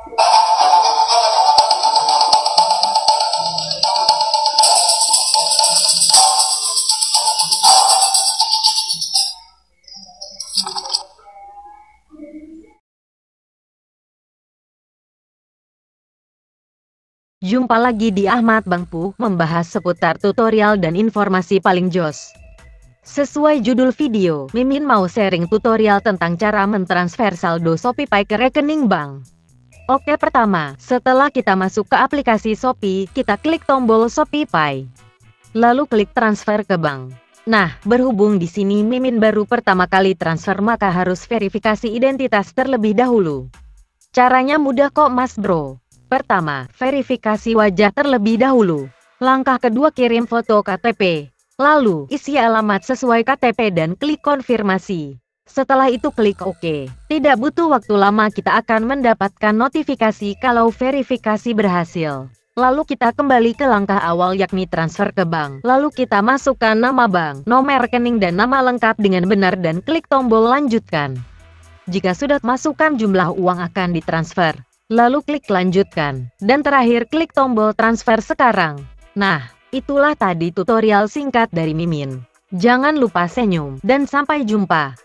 Jumpa lagi di Ahmad Bangpu, membahas seputar tutorial dan informasi paling jos. Sesuai judul video, Mimin mau sharing tutorial tentang cara mentransfer saldo ShopeePay ke rekening bank. Oke pertama, setelah kita masuk ke aplikasi Shopee, kita klik tombol ShopeePay. Lalu klik transfer ke bank. Nah, berhubung di sini Mimin baru pertama kali transfer maka harus verifikasi identitas terlebih dahulu. Caranya mudah kok mas bro. Pertama, verifikasi wajah terlebih dahulu. Langkah kedua kirim foto KTP. Lalu, isi alamat sesuai KTP dan klik konfirmasi. Setelah itu klik OK. Tidak butuh waktu lama kita akan mendapatkan notifikasi kalau verifikasi berhasil. Lalu kita kembali ke langkah awal yakni transfer ke bank. Lalu kita masukkan nama bank, nomor rekening dan nama lengkap dengan benar dan klik tombol lanjutkan. Jika sudah masukkan jumlah uang akan ditransfer lalu klik lanjutkan, dan terakhir klik tombol transfer sekarang. Nah, itulah tadi tutorial singkat dari Mimin. Jangan lupa senyum, dan sampai jumpa.